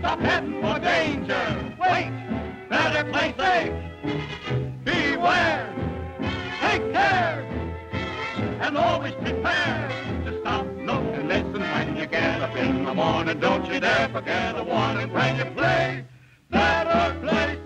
stop heading for danger. Wait, better play safe. Beware, take care, and always prepare to stop, look, and listen when you get up in the morning. Don't you dare forget a warning when you play. Better play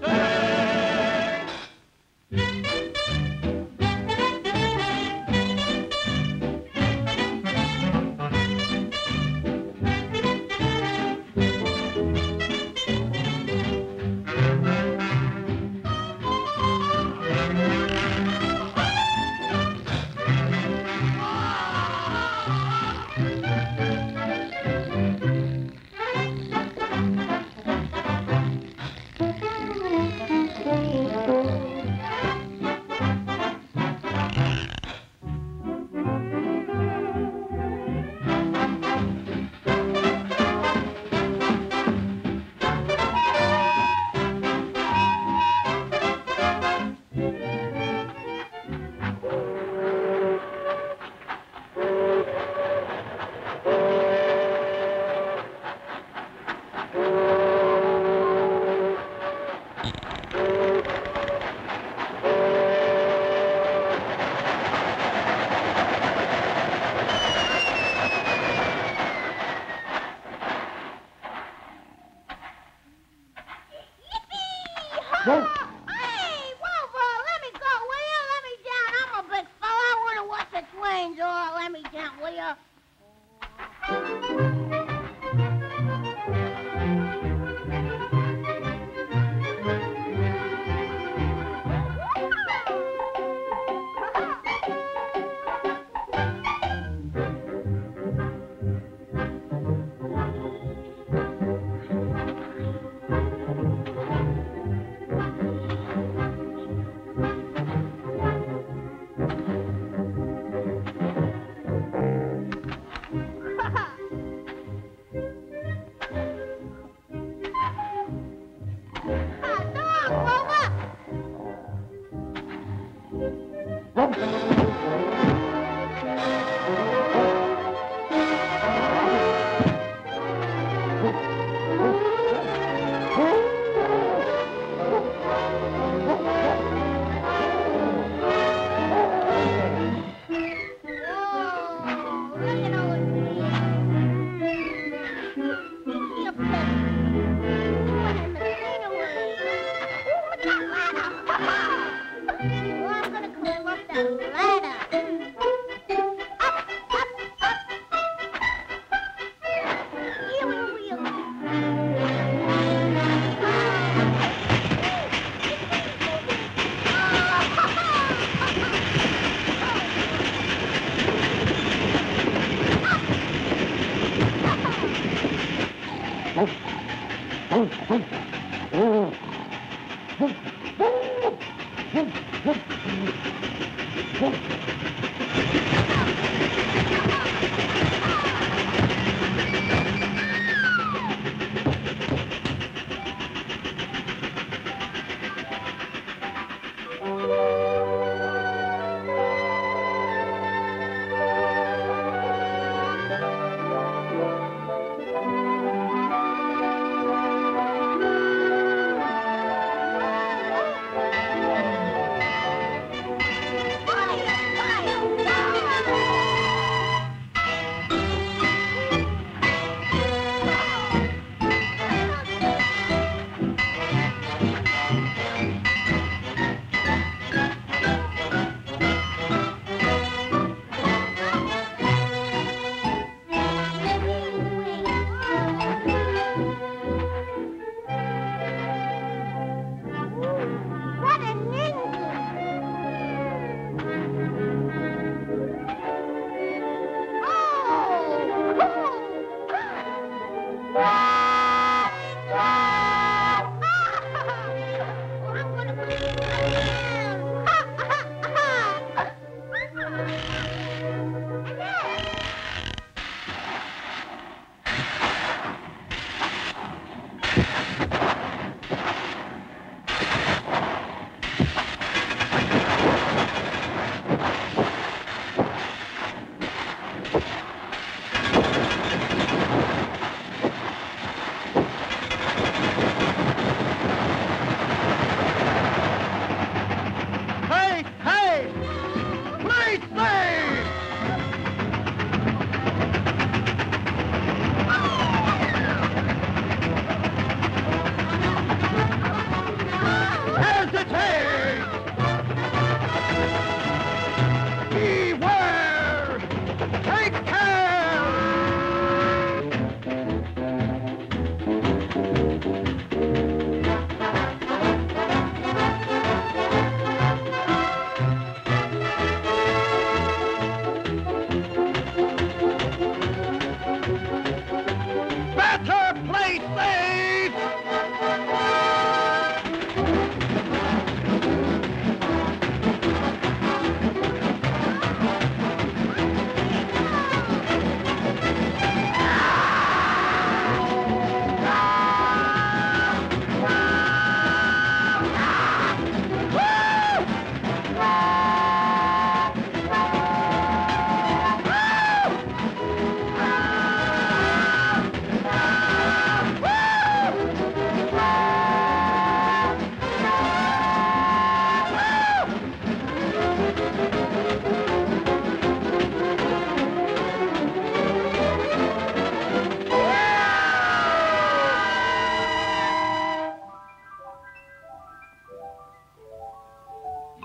Música Oh, oh.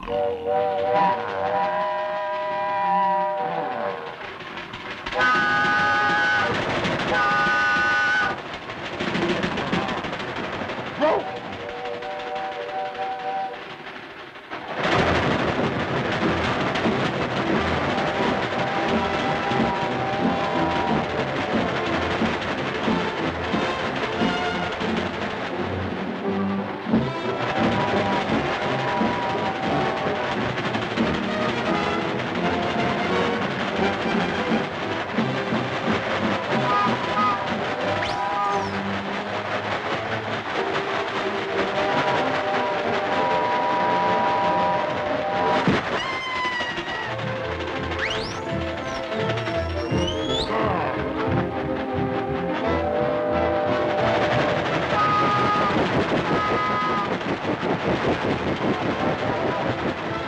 Música Thank you.